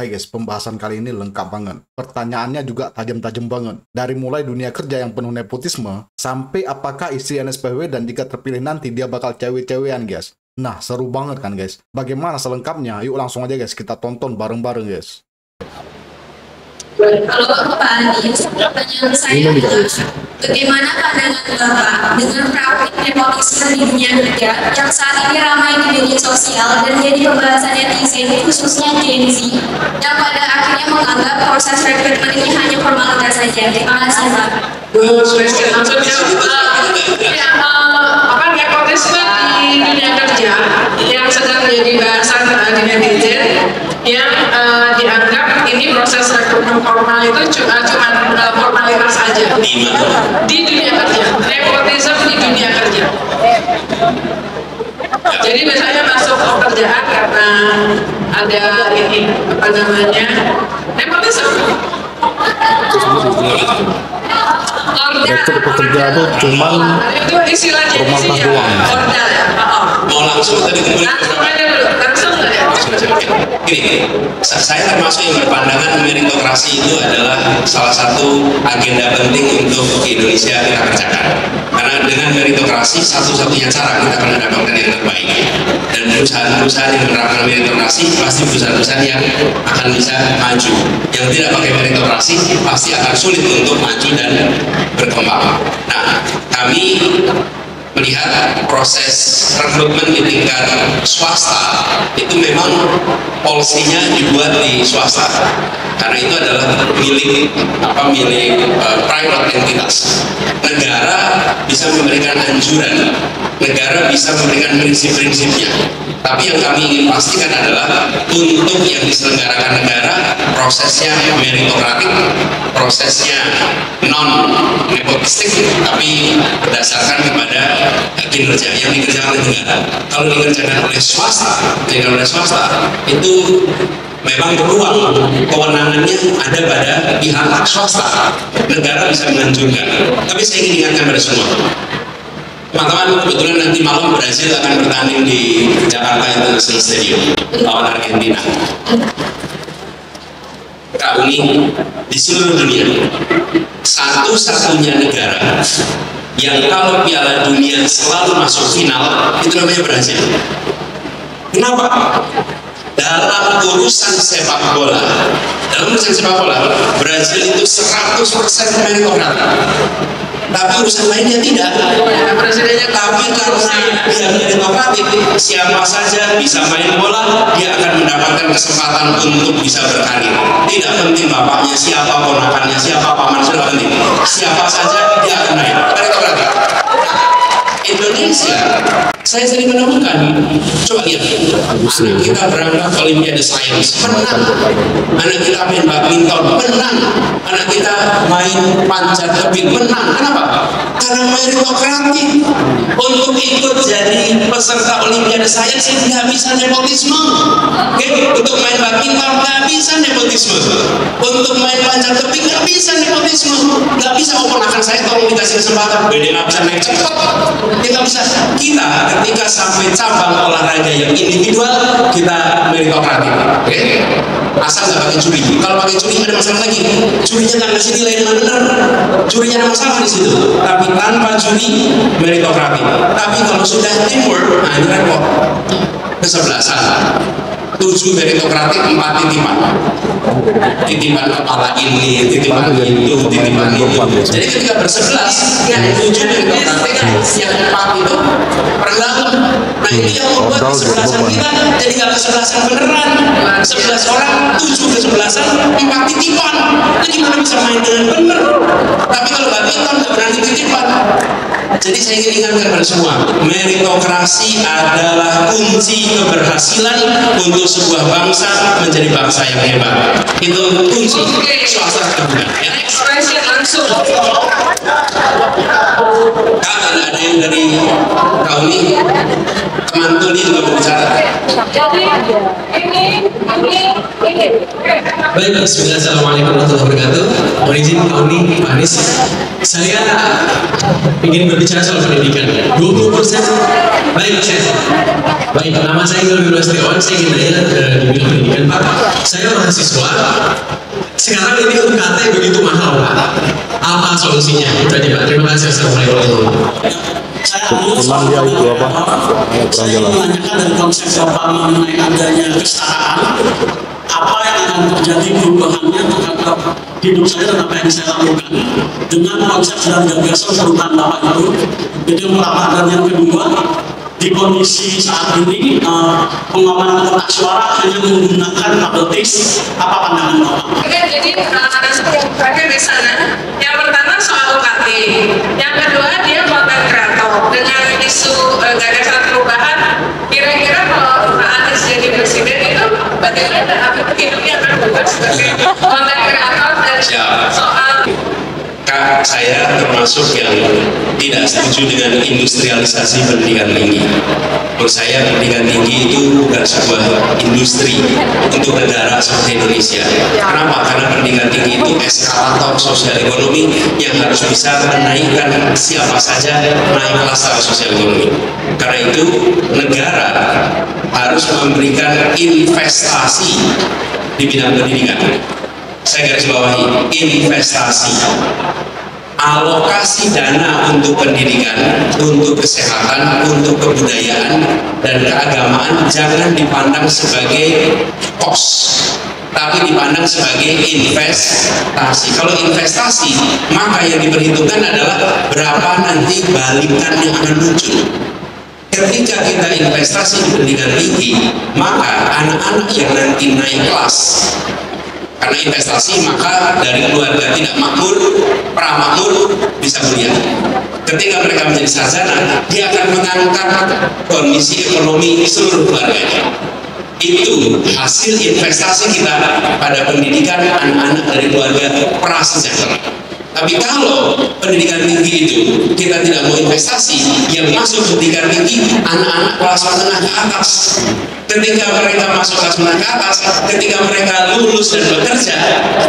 Hai guys, pembahasan kali ini lengkap banget. Pertanyaannya juga tajam-tajam banget. Dari mulai dunia kerja yang penuh nepotisme, sampai apakah istri NSPW dan jika terpilih nanti dia bakal cewek-cewekan guys. Nah, seru banget kan guys. Bagaimana selengkapnya? Yuk langsung aja guys, kita tonton bareng-bareng guys. Kalau Pak Andi, pertanyaan saya adalah bagaimana pandangan Bapak dengan praktik nepotisme di dunia kerja yang saat ini ramai di media sosial dan jadi pembahasan netizen khususnya Gen Z yang pada akhirnya menganggap proses rekrutmen ini hanya formalitas saja. Terima kasih Pak. Ya, uh, apa nepotisme di dunia kerja yang sedang menjadi bahasan uh, di netizen yang uh, rekrutmen formal itu cuma cuma uh, formalitas saja. Di dunia kerja. Nepotisme di dunia kerja. Jadi misalnya masuk pekerjaan karena ada ini apa namanya pekerja itu cuman itu istilahnya Rumah doang. Mau langsung tadi kemudian langsung aja dulu langsung ya Gini, sa- saya termasuk yang berpandangan meritokrasi itu adalah salah satu agenda penting untuk Indonesia kita kerjakan. Karena dengan meritokrasi satu-satunya cara kita akan mendapatkan yang terbaik. Dan perusahaan-perusahaan yang menerapkan meritokrasi pasti perusahaan-perusahaan yang akan bisa maju. Yang tidak pakai meritokrasi pasti akan sulit untuk maju dan berkembang. Nah, kami melihat proses rekrutmen di tingkat swasta itu memang polisinya dibuat di swasta. Karena itu adalah milik apa milik eh, private entitas. Negara bisa memberikan anjuran negara bisa memberikan prinsip-prinsipnya. Tapi yang kami ingin pastikan adalah untuk yang diselenggarakan negara prosesnya meritokratik prosesnya non nepotistik tapi berdasarkan kepada kinerja yang dikerjakan oleh negara kalau dikerjakan oleh swasta dikerjakan oleh swasta itu memang ruang kewenangannya ada pada pihak swasta. Negara bisa menganjurkan. Tapi saya ingin ingatkan pada semua. Teman-teman kebetulan nanti malam Brazil akan bertanding di Jakarta International Stadium lawan Argentina. Kak Uni di seluruh dunia satu-satunya negara yang kalau Piala Dunia selalu masuk final itu namanya Brazil. Kenapa? Dalam urusan sepak bola, dalam urusan sepak bola, Brazil itu 100% meritokratik. Tapi urusan lainnya tidak. presidennya Tapi karena dia meritokratik, siapa saja bisa main bola, dia akan mendapatkan kesempatan untuk bisa berkarir. Tidak penting bapaknya siapa, ponakannya siapa, paman sudah penting. Siapa saja dia akan main. Indonesia, saya sering menemukan, coba lihat, anak kita berangkat Olimpiade Sains, menang. Anak kita main badminton, menang. Anak kita main panjat tebing, menang. Kenapa? Karena meritokratik. Untuk ikut jadi peserta Olimpiade Sains nggak bisa nepotisme. Oke, untuk main badminton nggak bisa nepotisme. Untuk main panjat tebing nggak bisa nepotisme. Nggak bisa oh ponakan saya tolong dikasih kesempatan. Beda nggak bisa naik cepat. Nggak bisa. Kita ketika sampai cabang olahraga yang individual kita meritokratik. Oke? Asal nggak pakai curi. Kalau pakai curi ada masalah lagi. Curinya nggak ngasih nilai dengan benar. Curinya ada masalah di situ. Tapi tanpa curi meritokratik. Tapi kalau sudah teamwork, nah ini repot. Kesebelasan tujuh meritokratik empat titipan. Titipan kepala ini titipan itu titipan itu. jadi ketika bersebelas yang tujuh meritokratik yang empat itu berlalu nah ini yang membuat kesebelasan kita jadi nggak kesebelasan beneran. Sebelas orang tujuh kesebelasan empat titipan. Itu gimana bisa main dengan bener? Tapi kalau badminton nggak berani titipan jadi saya ingin ingatkan kepada semua, meritokrasi adalah kunci keberhasilan untuk sebuah bangsa menjadi bangsa yang hebat. Itu kunci swasta terbuka. Ya. Kak, ada yang dari kau ini teman Tuli juga berbicara. Jadi ini ini Baik, Bismillah, Assalamualaikum warahmatullahi wabarakatuh. Mohon izin Pak Uni, Pak Anies. Saya ingin berbicara soal pendidikan. 20 persen. Baik, saya. Baik, nama saya Ilmi Setiawan. Saya ingin tanya di bidang pendidikan, Pak. Saya mahasiswa. Sekarang ini UKT begitu mahal, Pak. Apa solusinya? Itu aja, Pak. Terima kasih. Assalamualaikum. Cuman dia itu apa? Jelas. menanyakan dari konsep Bapak mengenai adanya kesetaraan, apa yang akan terjadi perubahannya terhadap hidup saya dan apa yang saya lakukan dengan konsep dan gagasan perubahan Bapak itu. Jadi yang dan yang kedua, di kondisi saat ini eh, pengamanan kotak suara hanya menggunakan tabletis apa pandangan Bapak? Oke, jadi uh, terakhir di sana. Yang pertama soal UKT. Yang kedua hidupnya konten kreator dan Siap. soal Kak, saya termasuk yang tidak setuju dengan industrialisasi pendidikan tinggi. Menurut saya pendidikan tinggi itu bukan sebuah industri untuk negara seperti Indonesia. Kenapa? Karena pendidikan itu eskalator sosial ekonomi yang harus bisa menaikkan siapa saja naik kelas secara sosial ekonomi. Karena itu negara harus memberikan investasi di bidang pendidikan. Saya garis bawahi investasi. Alokasi dana untuk pendidikan, untuk kesehatan, untuk kebudayaan dan keagamaan jangan dipandang sebagai kos tapi dipandang sebagai investasi. Kalau investasi, maka yang diperhitungkan adalah berapa nanti balikan yang akan muncul. Ketika kita investasi di pendidikan tinggi, maka anak-anak yang nanti naik kelas karena investasi maka dari keluarga tidak makmur pramakmur bisa kuliah ketika mereka menjadi sarjana dia akan mengangkat kondisi ekonomi seluruh keluarganya itu hasil investasi kita pada pendidikan anak-anak dari keluarga prasejahtera. Tapi kalau pendidikan tinggi itu kita tidak mau investasi yang masuk pendidikan tinggi anak-anak kelas menengah ke atas. Ketika mereka masuk kelas menengah ke atas ketika mereka lulus dan bekerja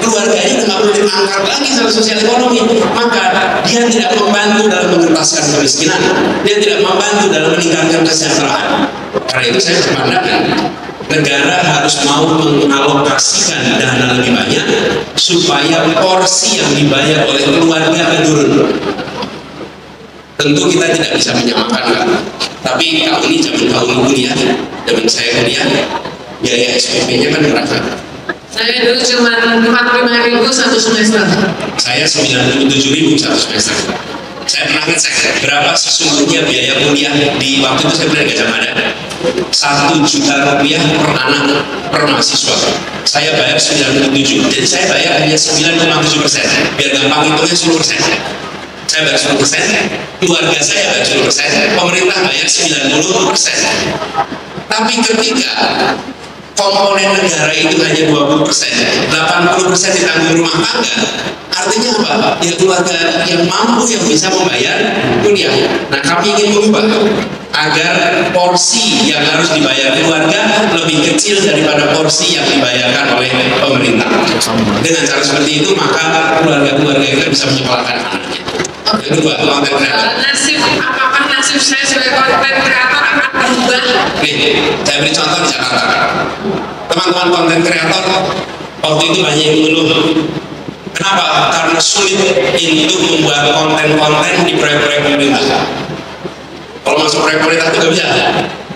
keluarganya nggak perlu diangkat lagi sama sosial ekonomi. Maka dia tidak membantu dalam mengentaskan kemiskinan. Dia tidak membantu dalam meningkatkan kesejahteraan. Karena itu saya berpandangan negara harus mau mengalokasikan dana lebih banyak supaya porsi yang dibayar oleh keluarga menurun tentu kita tidak bisa menyamakan kan tapi tahun ini zaman tahun kuliah zaman saya kuliah biaya SPP-nya kan murah kan saya dulu cuma 45 ribu satu semester. saya 97 ribu satu semester. Saya pernah ngecek berapa sesungguhnya biaya kuliah di waktu itu saya pernah Gajah Mada satu juta rupiah per anak per mahasiswa. Saya bayar 97 jadi saya bayar hanya 9,7 persen. Biar gampang hitungnya 10 persen. Saya bayar 10 persen keluarga saya bayar 10 persen pemerintah bayar 90 persen. Tapi ketika komponen negara itu hanya 20 persen, 80 persen ditanggung rumah tangga. Artinya apa? Ya keluarga yang mampu yang bisa membayar kuliah. Nah kami ingin mengubah agar porsi yang harus dibayar keluarga lebih kecil daripada porsi yang dibayarkan oleh pemerintah. Dengan cara seperti itu maka keluarga-keluarga kita bisa menyekolahkan anaknya. Yang kedua, konten nasib apakah nasib saya sebagai konten saya beri contoh di Jakarta. Teman-teman konten kreator waktu itu banyak yang mengeluh. Kenapa? Karena sulit untuk membuat konten-konten di proyek-proyek pemerintah. Kalau masuk proyek pemerintah itu nggak bisa.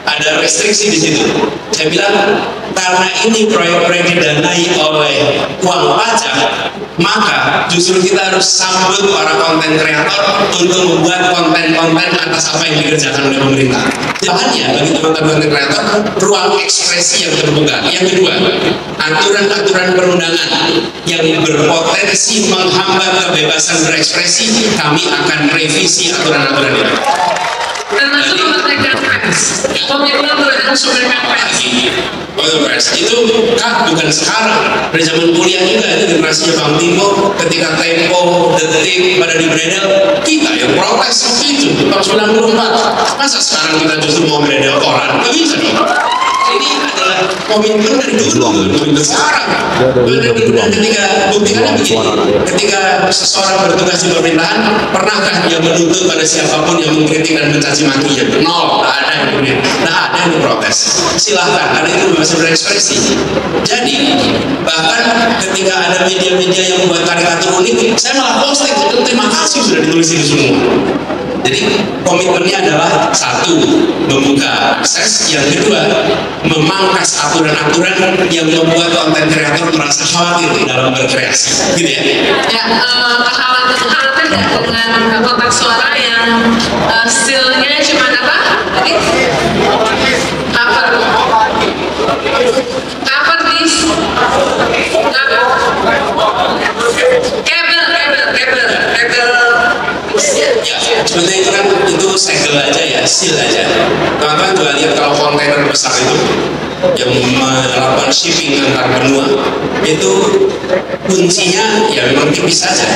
Ada restriksi di situ. Saya bilang karena ini proyek-proyek didanai oleh uang pajak, maka justru kita harus sambut para konten kreator untuk membuat konten-konten atas apa yang dikerjakan oleh pemerintah. Jalannya bagi teman-teman konten kreator ruang ekspresi yang terbuka. Yang kedua, aturan-aturan perundangan yang berpotensi menghambat kebebasan berekspresi, kami akan revisi aturan-aturan itu. Termasuk pers itu kan bukan sekarang. Dari zaman kuliah juga itu generasinya Bang Timo ketika Tempo, Detik pada di Bredel kita yang protes waktu itu tahun 94 masa sekarang kita justru mau Bredel koran? Nggak bisa dong. Ini komitmen dari dulu komitmen sekarang. Dan kemudian ketika buktikannya begini ketika seseorang bertugas di pemerintahan pernahkah dia menuntut pada siapa pun yang mengkritik dan mencaci makinya nol tidak ada yang kemudian tidak ada yang protes silahkan karena itu masih berekspresi jadi bahkan ketika ada media-media yang membuat karikatur unik saya malah posting terima kasih sudah ditulis ini semua jadi komitmennya adalah satu membuka akses, yang kedua memangkas aturan-aturan yang membuat konten kreator merasa khawatir dalam berkreasi, gitu ya? Ya, uh, khawatir dengan kotak suara yang uh, stylenya cuma apa? Tadi cover Ya, sebenarnya itu kan itu segel aja ya, seal aja. Teman-teman juga lihat kalau kontainer besar itu yang melakukan shipping antar benua itu kuncinya ya memang tipis saja.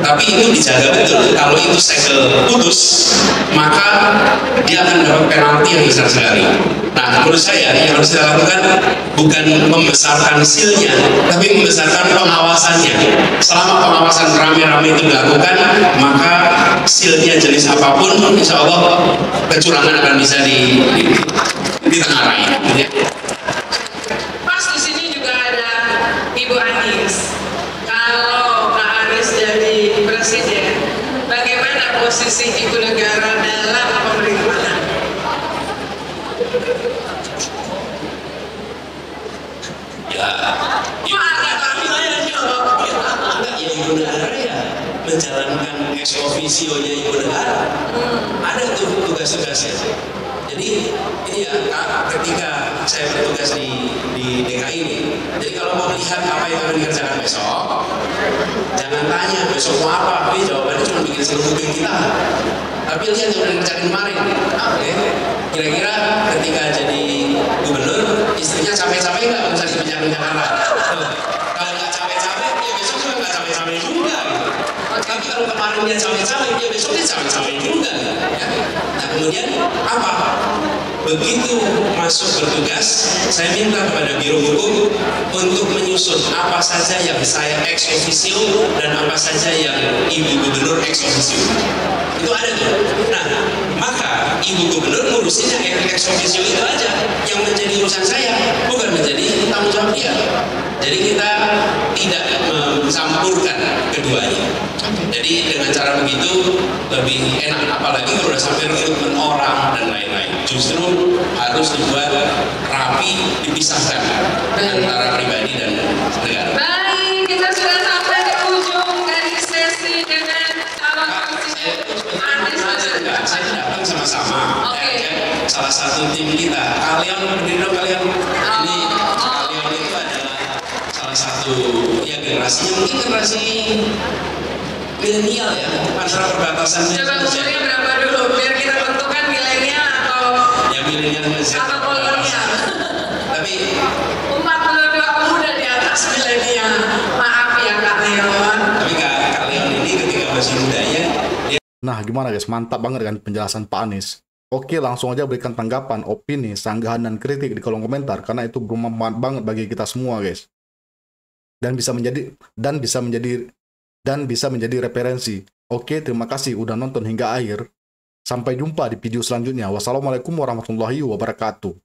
Tapi itu dijaga betul. Kalau itu segel putus maka dia akan dapat penalti yang besar sekali. Nah menurut saya yang harus kita lakukan bukan membesarkan silnya tapi membesarkan pengawasannya. Selama pengawasan rame-rame itu dilakukan maka silnya jenis apa pun insya Allah kecurangan akan bisa di, di, ditengarai gitu ya. Pas di sini juga ada Ibu Anies. Kalau Pak Anies jadi presiden, bagaimana posisi ibu negara dalam pemerintahan? ya. Enggak ya ibu negara ya. Menjalankan ex officio nya ibu negara. Ada tuh tugas-tugasnya jadi ini ya ketika saya bertugas di di DKI ini jadi kalau mau melihat apa yang akan dikerjakan besok jangan tanya besok mau apa tapi jawabannya cuma bikin seluruh kuping kita. Tapi lihat yang udah dikerjakan kemarin oke kira-kira ketika jadi gubernur istrinya capek-capek nggak di penjara Jakarta kalau nggak capek-capek ya besok juga nggak capek-capek juga tapi kalau kemarin dia capek-capek dia besok dia capek-capek juga. Ya. nah kemudian apa? Begitu masuk bertugas saya minta kepada biro hukum untuk menyusun apa saja yang saya ex officio dan apa saja yang ibu gubernur ex officio. Itu ada tuh. Nah maka ibu gubernur ngurusinnya yang ex officio itu aja. Yang menjadi urusan saya bukan menjadi tanggung jawab dia. Jadi kita jadi dengan cara begitu lebih enak apalagi kalau sudah sampai rekrutmen orang dan lain-lain. Justru harus dibuat rapi dipisahkan antara pribadi dan negara. Baik, kita sudah sampai di ujung dari sesi dengan calon presiden. Enggak, Baswedan. saya datang sama-sama. Oke. ya kan? salah satu tim kita. Kalian berdiri dong kalian. Ini kalian itu adalah salah satu ya generasinya mungkin generasi milenial ya antara perbatasan Coba umurnya berapa dulu biar kita tentukan milenial atau ya milenial atau kolonial. tapi 42 pemuda di atas milenial. Maaf ya Kak Leon. tapi kak kalian ini ketika masih mudanya dia Nah, gimana guys? Mantap banget kan penjelasan Pak Anies. Oke, langsung aja berikan tanggapan, opini, sanggahan, dan kritik di kolom komentar karena itu bermanfaat banget bagi kita semua, guys. Dan bisa menjadi dan bisa menjadi dan bisa menjadi referensi. Oke, terima kasih udah nonton hingga akhir. Sampai jumpa di video selanjutnya. Wassalamualaikum warahmatullahi wabarakatuh.